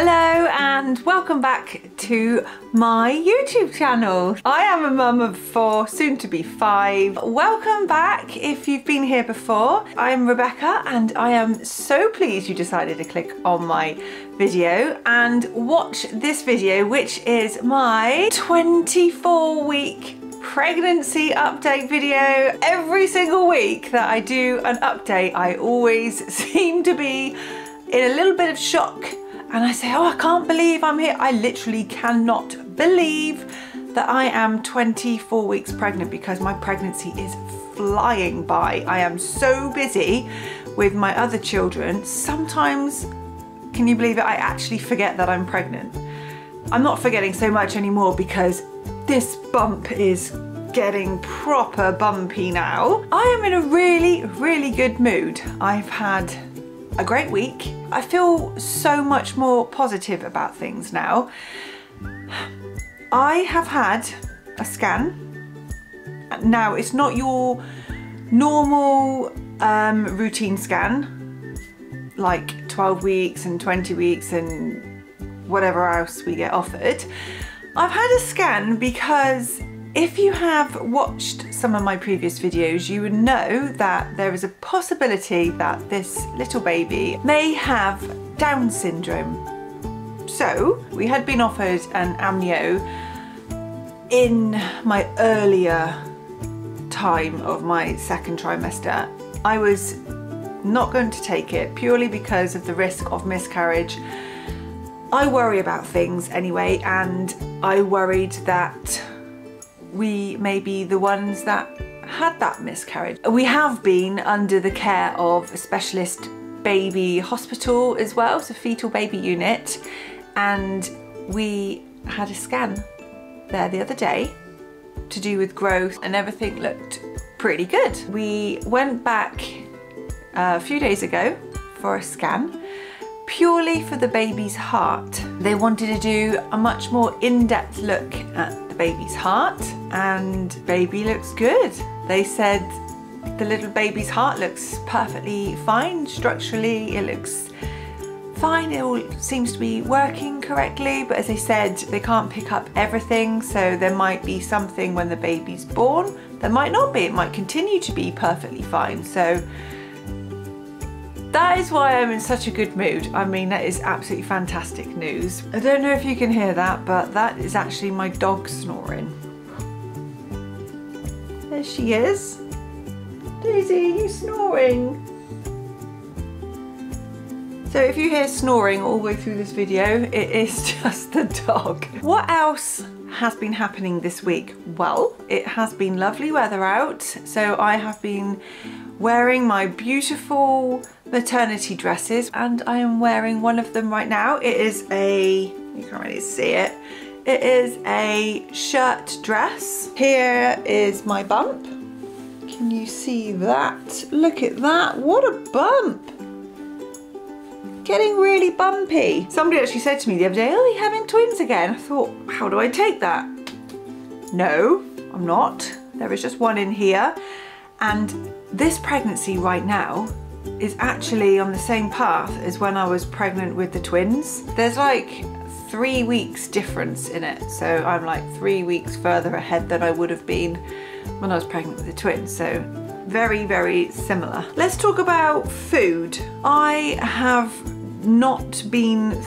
Hello and welcome back to my YouTube channel. I am a mum of four, soon to be five. Welcome back if you've been here before. I'm Rebecca and I am so pleased you decided to click on my video and watch this video which is my 24 week pregnancy update video. Every single week that I do an update I always seem to be in a little bit of shock and I say, oh, I can't believe I'm here. I literally cannot believe that I am 24 weeks pregnant because my pregnancy is flying by. I am so busy with my other children. Sometimes, can you believe it, I actually forget that I'm pregnant. I'm not forgetting so much anymore because this bump is getting proper bumpy now. I am in a really, really good mood. I've had a great week. I feel so much more positive about things now. I have had a scan. Now, it's not your normal um, routine scan, like 12 weeks and 20 weeks and whatever else we get offered. I've had a scan because if you have watched some of my previous videos, you would know that there is a possibility that this little baby may have Down syndrome. So we had been offered an amnio in my earlier time of my second trimester. I was not going to take it purely because of the risk of miscarriage. I worry about things anyway and I worried that we may be the ones that had that miscarriage. We have been under the care of a specialist baby hospital as well, so fetal baby unit, and we had a scan there the other day to do with growth and everything looked pretty good. We went back uh, a few days ago for a scan purely for the baby's heart. They wanted to do a much more in-depth look at baby's heart and baby looks good. They said the little baby's heart looks perfectly fine structurally, it looks fine, it all seems to be working correctly, but as they said, they can't pick up everything, so there might be something when the baby's born, there might not be, it might continue to be perfectly fine. So that is why I'm in such a good mood. I mean, that is absolutely fantastic news. I don't know if you can hear that, but that is actually my dog snoring. There she is. Daisy, you snoring? So if you hear snoring all the way through this video, it is just the dog. What else has been happening this week? Well, it has been lovely weather out, so I have been wearing my beautiful maternity dresses and I am wearing one of them right now. It is a, you can't really see it, it is a shirt dress. Here is my bump. Can you see that? Look at that, what a bump. Getting really bumpy. Somebody actually said to me the other day, oh, you're having twins again. I thought, how do I take that? No, I'm not. There is just one in here. And this pregnancy right now is actually on the same path as when I was pregnant with the twins. There's like three weeks difference in it. So I'm like three weeks further ahead than I would have been when I was pregnant with the twins. So very, very similar. Let's talk about food. I have not been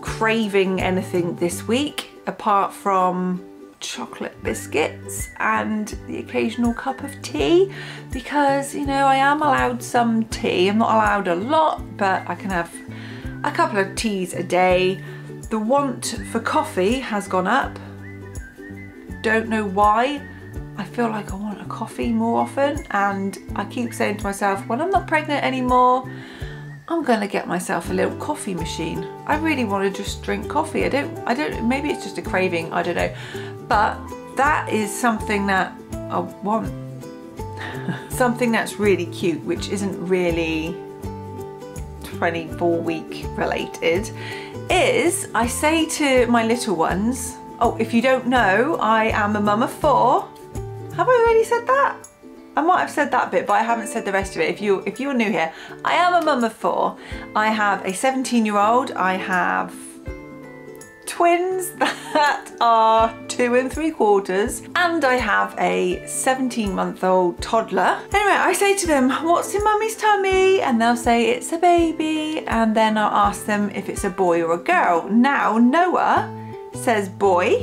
craving anything this week apart from chocolate biscuits and the occasional cup of tea because you know I am allowed some tea. I'm not allowed a lot but I can have a couple of teas a day. The want for coffee has gone up. Don't know why. I feel like I want a coffee more often and I keep saying to myself when I'm not pregnant anymore I'm gonna get myself a little coffee machine. I really want to just drink coffee. I don't, I don't, maybe it's just a craving, I don't know. But that is something that I want. something that's really cute, which isn't really 24 week related, is I say to my little ones, oh, if you don't know, I am a mum of four. Have I already said that? I might have said that bit, but I haven't said the rest of it. If you if you're new here, I am a mum of four. I have a 17 year old, I have twins that are two and three quarters and I have a 17 month old toddler. Anyway, I say to them, what's in mummy's tummy? And they'll say it's a baby and then I'll ask them if it's a boy or a girl. Now Noah says boy,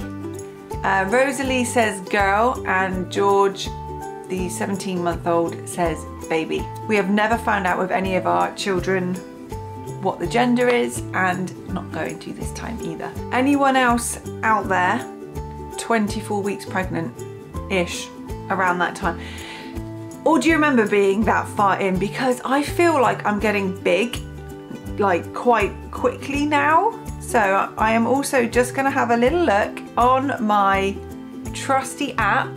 uh, Rosalie says girl and George the 17 month old says baby. We have never found out with any of our children what the gender is and not going to this time either. Anyone else out there 24 weeks pregnant-ish around that time? Or do you remember being that far in? Because I feel like I'm getting big like quite quickly now. So I am also just gonna have a little look on my trusty app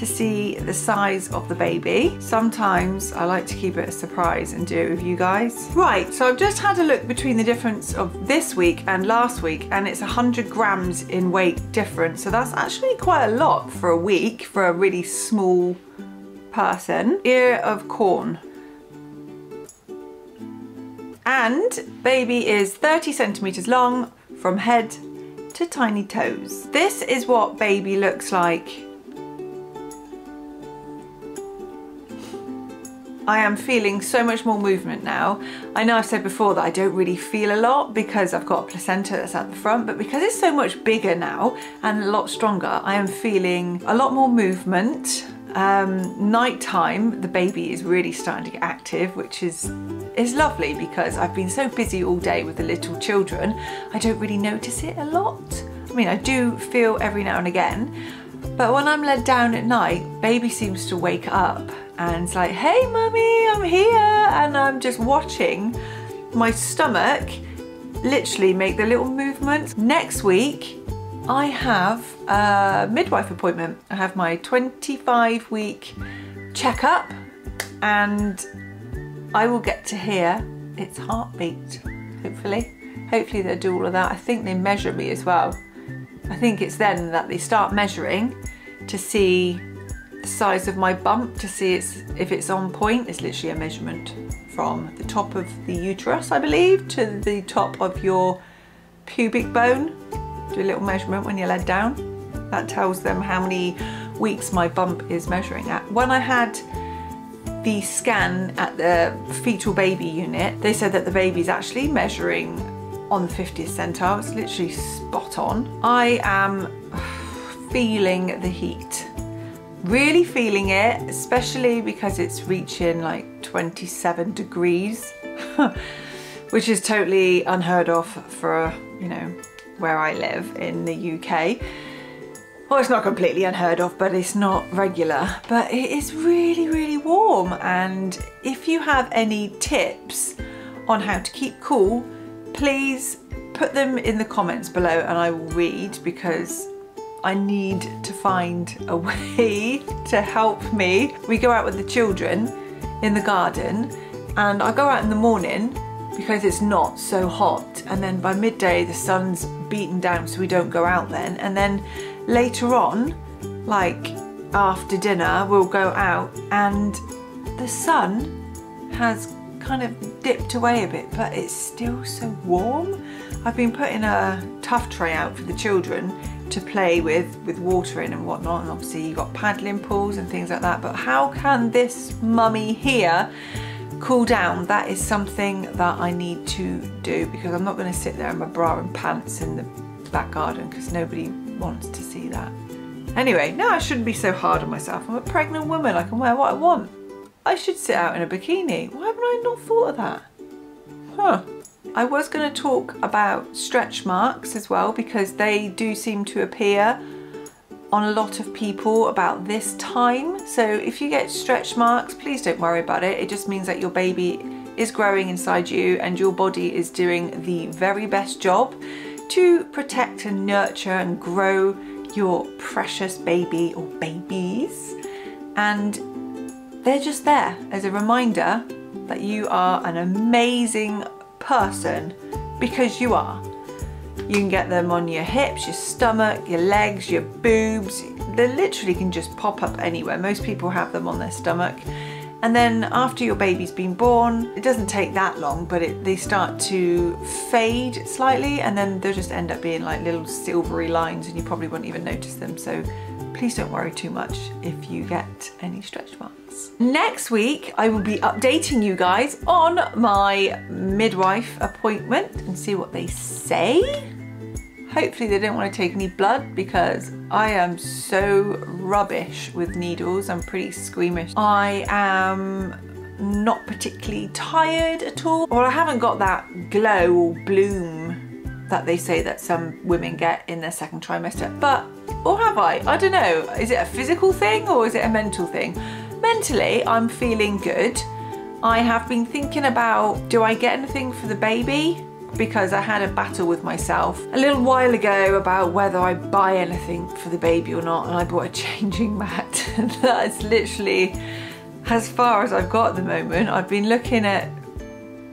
to see the size of the baby. Sometimes I like to keep it a surprise and do it with you guys. Right, so I've just had a look between the difference of this week and last week and it's 100 grams in weight difference. So that's actually quite a lot for a week for a really small person. Ear of corn. And baby is 30 centimeters long from head to tiny toes. This is what baby looks like I am feeling so much more movement now. I know I've said before that I don't really feel a lot because I've got a placenta that's at the front, but because it's so much bigger now and a lot stronger, I am feeling a lot more movement. Um, nighttime, the baby is really starting to get active, which is is lovely because I've been so busy all day with the little children, I don't really notice it a lot. I mean, I do feel every now and again, but when I'm led down at night, baby seems to wake up and it's like, hey mummy, I'm here. And I'm just watching my stomach literally make the little movements. Next week, I have a midwife appointment. I have my 25 week checkup and I will get to hear its heartbeat, hopefully. Hopefully they'll do all of that. I think they measure me as well. I think it's then that they start measuring to see the size of my bump to see it's, if it's on point. It's literally a measurement from the top of the uterus, I believe, to the top of your pubic bone. Do a little measurement when you're led down. That tells them how many weeks my bump is measuring at. When I had the scan at the fetal baby unit, they said that the baby's actually measuring on the 50th centile. It's literally spot on. I am feeling the heat really feeling it, especially because it's reaching like 27 degrees, which is totally unheard of for, you know, where I live in the UK. Well, it's not completely unheard of, but it's not regular. But it is really, really warm. And if you have any tips on how to keep cool, please put them in the comments below and I will read because I need to find a way to help me. We go out with the children in the garden and I go out in the morning because it's not so hot and then by midday the sun's beaten down so we don't go out then and then later on like after dinner we'll go out and the sun has kind of dipped away a bit but it's still so warm. I've been putting a tough tray out for the children to play with with water in and whatnot and obviously you've got paddling pools and things like that but how can this mummy here cool down? That is something that I need to do because I'm not going to sit there in my bra and pants in the back garden because nobody wants to see that. Anyway now I shouldn't be so hard on myself. I'm a pregnant woman I can wear what I want. I should sit out in a bikini. Why haven't I not thought of that? Huh I was going to talk about stretch marks as well because they do seem to appear on a lot of people about this time. So if you get stretch marks, please don't worry about it. It just means that your baby is growing inside you and your body is doing the very best job to protect and nurture and grow your precious baby or babies. And they're just there as a reminder that you are an amazing person because you are. You can get them on your hips, your stomach, your legs, your boobs. They literally can just pop up anywhere. Most people have them on their stomach And then after your baby's been born, it doesn't take that long, but it, they start to fade slightly and then they'll just end up being like little silvery lines and you probably won't even notice them. So please don't worry too much if you get any stretch marks. Next week, I will be updating you guys on my midwife appointment and see what they say. Hopefully they don't want to take any blood because I am so rubbish with needles. I'm pretty squeamish. I am not particularly tired at all. Well, I haven't got that glow or bloom that they say that some women get in their second trimester. But, or have I? I don't know. Is it a physical thing or is it a mental thing? Mentally, I'm feeling good. I have been thinking about, do I get anything for the baby? because I had a battle with myself a little while ago about whether I buy anything for the baby or not and I bought a changing mat that's literally as far as I've got at the moment. I've been looking at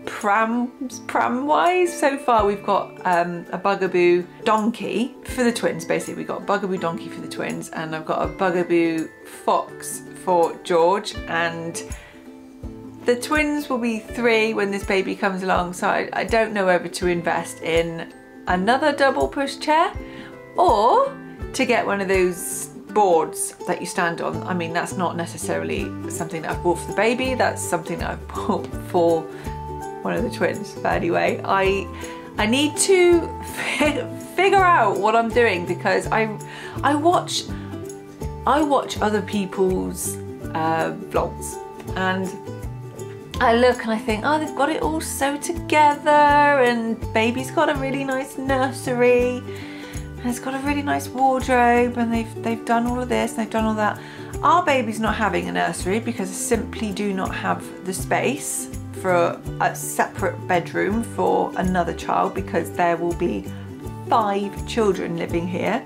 prams, pram wise. So far we've got um, a bugaboo donkey for the twins basically. We've got a bugaboo donkey for the twins and I've got a bugaboo fox for George and the twins will be three when this baby comes along, so I, I don't know whether to invest in another double push chair or to get one of those boards that you stand on. I mean, that's not necessarily something that I've bought for the baby, that's something that I've bought for one of the twins. But anyway, I I need to figure out what I'm doing because I I watch I watch other people's uh, vlogs and I look and I think, oh, they've got it all so together and baby's got a really nice nursery and it's got a really nice wardrobe and they've, they've done all of this and they've done all that. Our baby's not having a nursery because I simply do not have the space for a separate bedroom for another child because there will be five children living here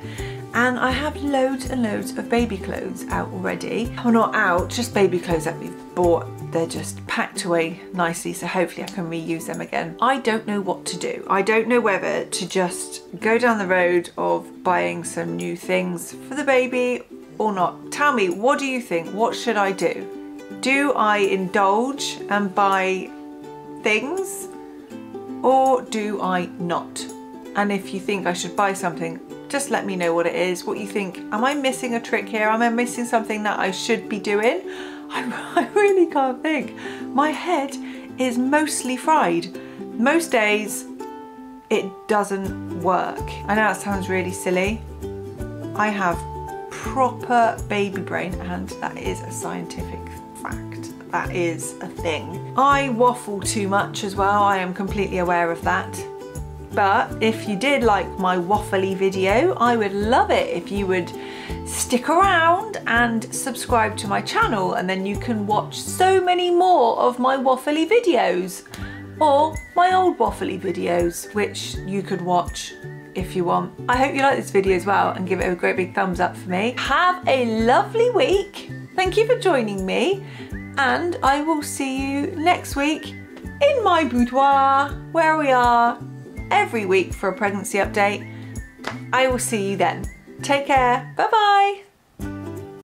and I have loads and loads of baby clothes out already. Well not out, just baby clothes that we've bought they're just packed away nicely so hopefully I can reuse them again. I don't know what to do. I don't know whether to just go down the road of buying some new things for the baby or not. Tell me, what do you think? What should I do? Do I indulge and buy things or do I not? And if you think I should buy something, just let me know what it is, what you think. Am I missing a trick here? Am I missing something that I should be doing? I, I really can't think. My head is mostly fried. Most days it doesn't work. I know it sounds really silly. I have proper baby brain and that is a scientific. That is a thing. I waffle too much as well. I am completely aware of that. But if you did like my waffly video, I would love it if you would stick around and subscribe to my channel and then you can watch so many more of my waffly videos or my old waffly videos which you could watch if you want. I hope you like this video as well and give it a great big thumbs up for me. Have a lovely week. Thank you for joining me and I will see you next week in my boudoir where we are every week for a pregnancy update. I will see you then. Take care. Bye bye.